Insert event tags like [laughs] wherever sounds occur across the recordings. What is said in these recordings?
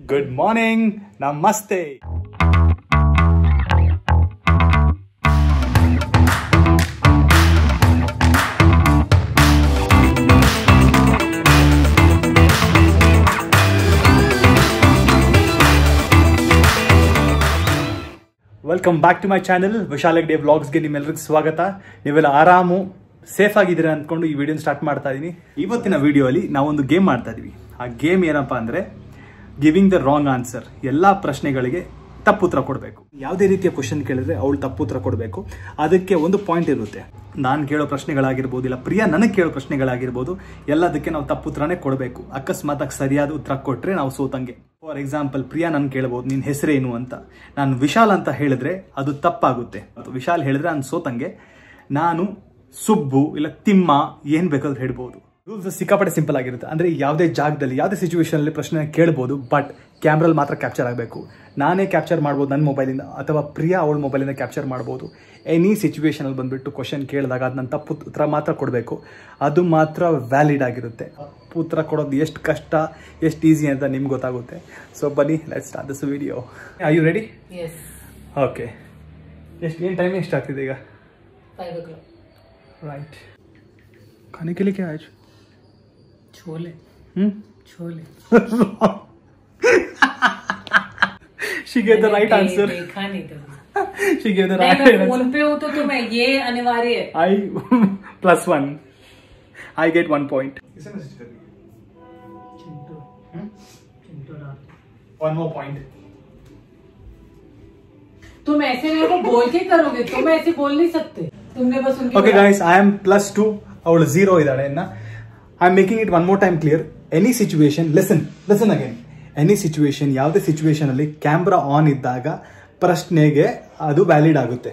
Good morning ನಮಸ್ತೆ welcome back to my channel Vishalak day ವ್ಲಾಗ್ಸ್ಗೆ ನಿಮ್ಮೆಲ್ಲರಿಗೂ ಸ್ವಾಗತ. ನೀವೆಲ್ಲ ಆರಾಮು ಸೇಫ್ ಆಗಿದ್ದೀರಾ ಅಂದ್ಕೊಂಡು ಈ ವಿಡಿಯೋನ ಸ್ಟಾರ್ಟ್ ಮಾಡ್ತಾ ಇದ್ದೀನಿ ಇವತ್ತಿನ ವಿಡಿಯೋಲಿ ನಾವೊಂದು ಗೇಮ್ ಮಾಡ್ತಾ ಇದೀವಿ. ಆ ಗೇಮ್ ಏನಪ್ಪಾ ಅಂದ್ರೆ ಗಿವಿಂಗ್ ದ ರಾಂಗ್ ಆನ್ಸರ್ ಎಲ್ಲ ಪ್ರಶ್ನೆಗಳಿಗೆ ತಪ್ಪು ಉತ್ತರ ಕೊಡಬೇಕು. ಯಾವುದೇ ರೀತಿಯ ಕ್ವಶನ್ ಕೇಳಿದ್ರೆ ಅವಳು ತಪ್ಪು ಉತ್ತರ ಕೊಡಬೇಕು. ಅದಕ್ಕೆ ಒಂದು ಪಾಯಿಂಟ್ ಇರುತ್ತೆ. ನಾನು ಕೇಳೋ ಪ್ರಶ್ನೆಗಳಾಗಿರ್ಬೋದು ಇಲ್ಲ ಪ್ರಿಯಾ ನನಗೆ ಕೇಳೋ ಪ್ರಶ್ನೆಗಳಾಗಿರ್ಬೋದು ಎಲ್ಲದಕ್ಕೆ ನಾವು ತಪ್ಪು ಉತ್ತರನೇ ಕೊಡಬೇಕು. ಅಕಸ್ಮಾತಾಗಿ ಸರಿಯಾದ ಉತ್ತರ ಕೊಟ್ಟರೆ ನಾವು ಸೋತಂಗೆ. ಫಾರ್ ಎಕ್ಸಾಂಪಲ್ ಪ್ರಿಯಾ ನಾನು ಕೇಳ್ಬೋದು ನಿನ್ನ ಹೆಸರೇನು ಅಂತ. ನಾನು ವಿಶಾಲ್ ಅಂತ ಹೇಳಿದ್ರೆ ಅದು ತಪ್ಪಾಗುತ್ತೆ. ಮತ್ತು ವಿಶಾಲ್ ಹೇಳಿದ್ರೆ ನಾನು ಸೋತಂಗೆ. ನಾನು ಸುಬ್ಬು ಇಲ್ಲ ತಿಮ್ಮ ಏನು ಬೇಕಾದ್ರೂ ಹೇಳ್ಬೋದು. ರೂಲ್ಸ್ ಸಿಕ್ಕಾಪಟ್ಟೆ ಸಿಂಪಲ್ ಆಗಿರುತ್ತೆ. ಅಂದರೆ ಯಾವುದೇ ಜಾಗದಲ್ಲಿ ಯಾವುದೇ ಸಿಚುವೇಶನಲ್ಲಿ ಪ್ರಶ್ನೆ ಕೇಳ್ಬೋದು ಬಟ್ ಕ್ಯಾಮ್ರಲ್ಲಿ ಮಾತ್ರ ಕ್ಯಾಪ್ಚರ್ ಆಗಬೇಕು. ನಾನೇ ಕ್ಯಾಪ್ಚರ್ ಮಾಡ್ಬೋದು ನನ್ನ ಮೊಬೈಲಿಂದ ಅಥವಾ ಪ್ರಿಯಾ ಅವಳ ಮೊಬೈಲಿಂದ ಕ್ಯಾಪ್ಚರ್ ಮಾಡ್ಬೋದು. ಎನಿ ಸಿಚುವೇಶನಲ್ಲಿ ಬಂದುಬಿಟ್ಟು ಕ್ವಶನ್ ಕೇಳಿದಾಗ ಅದನ್ನ ತಪ್ಪು ಉತ್ತರ ಮಾತ್ರ ಕೊಡಬೇಕು. ಅದು ಮಾತ್ರ ವ್ಯಾಲಿಡ್ ಆಗಿರುತ್ತೆ. ಉತ್ತರ ಕೊಡೋದು ಎಷ್ಟು ಕಷ್ಟ ಎಷ್ಟು ಈಸಿ ಅಂತ ನಿಮ್ಗೆ ಗೊತ್ತಾಗುತ್ತೆ. ಸೊ ಬನ್ನಿ let start this video I you ready okay ಎಷ್ಟು ಏನು ಟೈಮ್ ಎಷ್ಟಾಗ್ತಿದೆ ಈಗ? ರೈಟ್ ಖಾನೆ ಆಯ್ತು. Chole hmm? Chole she gave the right मैंने answer दे- देखा नहीं था she gave the नहीं right मैं answer फोन पे हूँ तो तुम्हें ये अनिवार्य है i plus one i get one point Chintu Chintu रात one more point तुम ऐसे मेरे को बोल के करोगे तुम ऐसे बोल नहीं सकते तुमने बस उनकी okay guys i am plus two ಅವಳು ಝೀರೋ ಇದ್ದಾಳೆ ಇನ್ನ I am making it one more time clear any situation listen listen again any situation ಯಾವುದೇ ಸಿಚುವೇಶನ್ ಅಲ್ಲಿ ಕ್ಯಾಮ್ರಾ ಆನ್ ಇದ್ದಾಗ ಪ್ರಶ್ನೆಗೆ ಅದು ವ್ಯಾಲಿಡ್ ಆಗುತ್ತೆ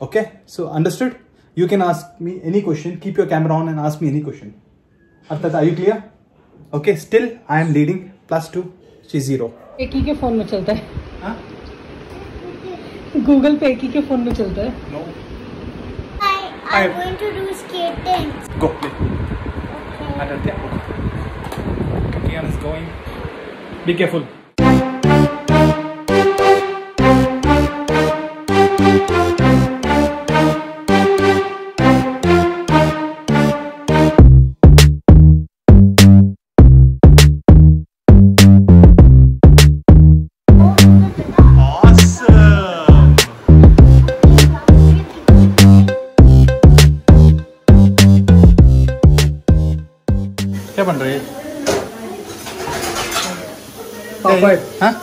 okay so understood you can ask me any question keep your camera on and ask me any question ಅರ್ಥ ಆಯ್ತಾ I you clear okay still I am leading plus two she zero एक ही के phone में चलता है Google पे एक ही के फोन में चलता है Hi, Hi. I'm going to do skating. at the temple. Kian is going. Be careful.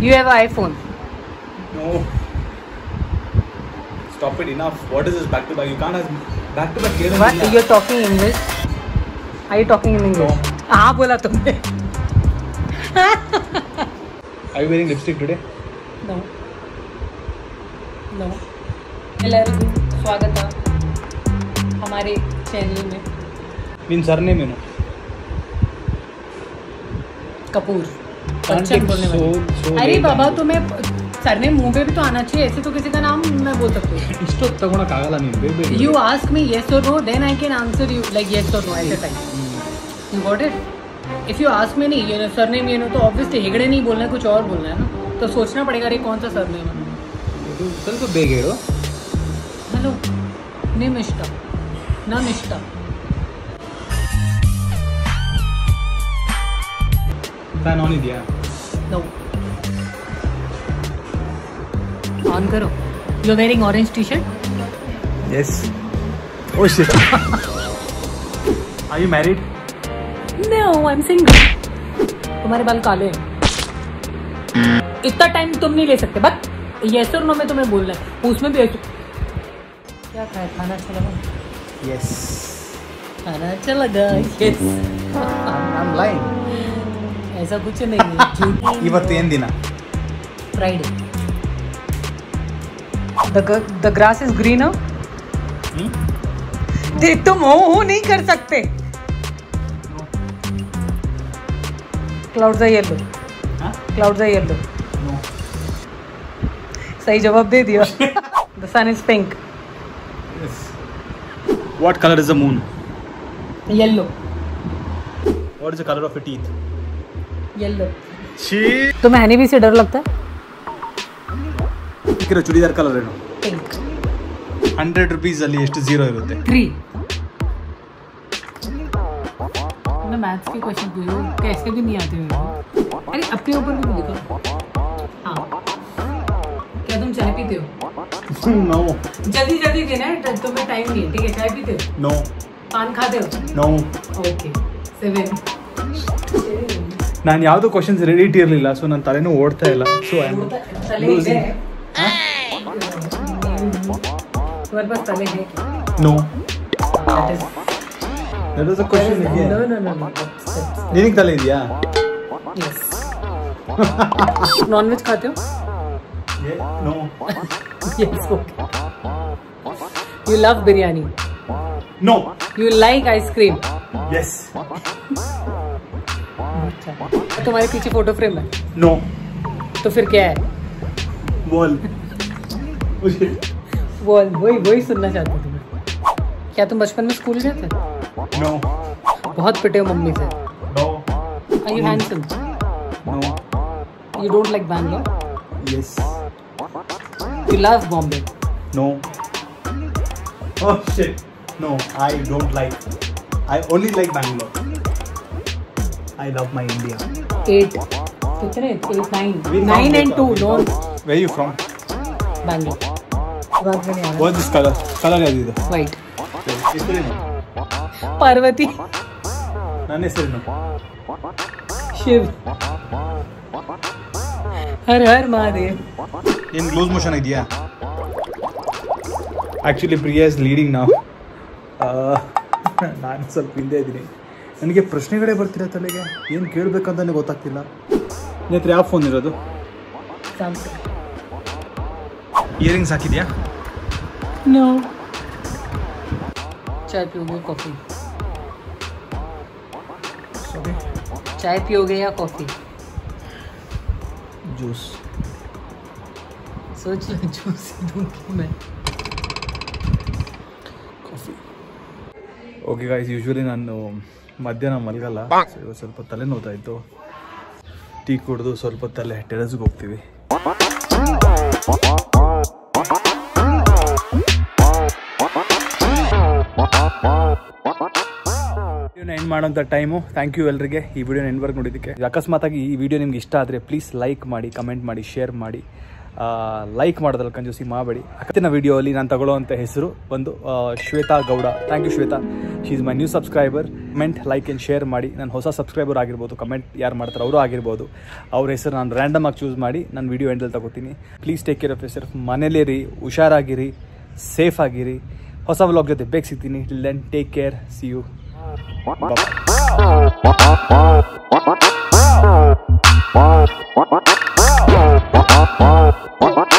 You have iPhone no Stop it enough. What is this back to back? You can't have back to back here and What? here. You're talking English? Are you talking in English? हाँ बोला तुमने Are you wearing lipstick today? No. No. ಎಲ್ಲರಿಗೂ ಸ್ವಾಗತ हमारे channel में ನಿನ್ನ surname ಏನು Kapoor Can't Bachchan take बोलने वाली so- so अरे late. बाबा तुम्हें सरने मुंह पे भी तो आना चाहिए ऐसे तो किसी का नाम मैं बोल सकती हूँ ಇಷ್ಟೊತ್ತು ತಗೊಳಕ್ಕಾಗಲ್ಲ ನೀನು ಬೇಗ ಬೇಗ You ask me yes or no, then I can answer you like yes or no at a time. You got it? If you ask me नहीं ये सरनेम ये नो तो ऑब्वियसली हेगड़े नहीं बोलना है कुछ और बोलना है ना तो सोचना पड़ेगा अरे कौन सा सरनेम है ಇದು ಸ್ವಲ್ಪ ಬೇಗ ಹೇಳು हेलो निमिष्टा फ़ैन ऑन ही दिया। नो ऑन करो। You are wearing orange T shirt yes oh shit are you married no I am single तुम्हारे बाल काले हैं। इतना टाइम तुम नहीं ले सकते बट यस और नो में तुम्हें बोलना है। उसमें भी क्या खाया खाना अच्छा लगा? यस खाना अच्छा लगा यस आई एम लाइंग ऐसा कुछ नहीं है झूठ [laughs] ಇವತ್ತು ಏನು ದಿನ Friday. The g- the grass is greener. दे तुम हो हो नहीं कर सकते clouds are yellow Huh? Clouds are yellow No. सही जवाब दे दिया the sun is pink Yes. What color is the moon? Yellow What is the color of your teeth? Yellow She. तुम्हें हनी भी से डर लगता है ಇಕ್ಕಿರೋ ಚೂಡಿದಾರ್ ಕಲರ್ ಏನು पिंक ಹಂಡ್ರೆಡ್ ರುಪೀಸ್ ಅಲ್ಲಿ ಎಷ್ಟು ಝೀರೋ ಇರುತ್ತೆ थ्री मैं मैथ्स के क्वेश्चन पूछ रही हूँ कैसे भी नहीं आते मेरे को अरे अपने ऊपर भी तो लिखो हाँ क्या तुम चाय पीते हो [laughs] ನೋ जल्दी जल्दी देना है तुम्हें टाइम नहीं है ठीक है चाय पीते हो ನೋ पान खाते हो ನೋ ओके सेवन ನಾನು ಯಾವುದು ಕ್ವಶನ್ಸ್ ರೆಡಿ ಇಟ್ಟಿರಲಿಲ್ಲ ಸೊ ನನ್ನ ತಲೆನೂ ಓಡ್ತಾ ಇಲ್ಲ ಸೊ ಐ तले Losing. है तुम्हारे पास तले है क्या no That is- that is a question No, no, no, no. That's- that's- ನಿನಗೆ ತಲೆ ಇದೆಯಾ Yes. नॉनवेज खाते हो no yes okay you love biryani no you like ice cream yes अच्छा तुम्हारे पीछे फ़ोटो फ्रेम है? नो तो फिर क्या है? वॉल वॉल वही वही सुनना चाहते थे क्या तुम बचपन में स्कूल गए थे? नो बहुत पिटे हो मम्मी से। No are you handsome no you don't like Bangalore yes you love Bombay no oh shit no I don't like I only like Bangalore I love my India. Eight कितने eight nine We nine found and it. Two no Where are you from? Bangalore बात में नहीं आ रहा What's this color? Color ಯಾವ್ದಿದು white ಹೆಸರೇನು पार्वती ನನ್ನ ಹೆಸರೇನು शिव हर हर महादेव ಏನು loose motion ಇದೆಯಾ ಆ್ಯಕ್ಚುಲಿ ಪ್ರಿಯಾ ಇಸ್ ಲೀಡಿಂಗ್ ನಾವು ನಾನು ಸ್ವಲ್ಪ ಹಿಂದೆ ಇದ್ದೀನಿ ನನಗೆ ಪ್ರಶ್ನೆಗಳೇ ಬರ್ತಿಲ್ಲ ತಲೆಗೆ ಏನು ಕೇಳಬೇಕಂತ ನನಗೆ ಗೊತ್ತಾಗ್ತಿಲ್ಲ ನಿನ್ನ ಹತ್ರ ಯಾವ ಫೋನ್ ಇರೋದು सैमसंग ಇಯರಿಂಗ್ಸ್ ಹಾಕಿದ್ಯಾ नो चाय पियोगे कॉफी चाय पियोगे या कॉफी ಜ್ಯೂಸ್ सोच लो जूस दूंगी मैं ಕಾಫಿ ಓಕೆ ಗಾಯ್ಸ್ ಯೂಶ್ವಲಿ ನಾನು ಮಧ್ಯಾಹ್ನ ಮಲಗಲ್ಲ. ಇವತ್ತು ಸ್ವಲ್ಪ ತಲೆ ನೋವ್ತಾ ಇತ್ತು ಟೀ ಕುಡಿದು ಸ್ವಲ್ಪ ತಲೆ ಟೆರೆಸ್ಗೆ ಹೋಗ್ತೀವಿ. ಎಂಡ್ ಮಾಡೋಂಥ ಟೈಮು ಥ್ಯಾಂಕ್ ಯು ಎಲ್ಲರಿಗೆ ಈ ವಿಡಿಯೋನ ಎಂಡ್ವರೆಗೆ ನೋಡಿದ್ದಕ್ಕೆ. ಅಕಸ್ಮಾತಾಗಿ ಈ ವಿಡಿಯೋ ನಿಮ್ಗೆ ಇಷ್ಟ ಆದರೆ ಪ್ಲೀಸ್ ಲೈಕ್ ಮಾಡಿ ಕಮೆಂಟ್ ಮಾಡಿ ಶೇರ್ ಮಾಡಿ. ಲೈಕ್ ಮಾಡೋದ್ರಲ್ಲಿ ಕಂಜೂಸಿ ಮಾಡಬೇಡಿ. ಅಕ್ಕತ್ತಿನ ವಿಡಿಯೋಲಿ ನಾನು ತಗೊಳ್ಳೋವಂಥ ಹೆಸರು ಒಂದು Shweta Gowda. Thank you Shweta. She is my new subscriber comment like and share ಮಾಡಿ. ನಾನು ಹೊಸ ಸಬ್ಸ್ಕ್ರೈಬರ್ ಆಗಿರ್ಬೋದು. ಕಮೆಂಟ್ ಯಾರು ಮಾಡ್ತಾರೆ ಅವರು ಆಗಿರ್ಬೋದು. ಅವ್ರ ಹೆಸರು ನಾನು ರ್ಯಾಂಡಮ್ ಆಗಿ ಚೂಸ್ ಮಾಡಿ ನಾನು ವಿಡಿಯೋ ಎಂಡಲ್ಲಿ ತಗೋತೀನಿ. Please take care of your ಮನೇಲಿರಿ ಹುಷಾರಾಗಿರಿ ಸೇಫ್ ಆಗಿರಿ. ಹೊಸ ವ್ಲಾಗ್ ಜೊತೆ ಬೇಗ ಸಿಗ್ತೀನಿ. Till then take care see you What? What?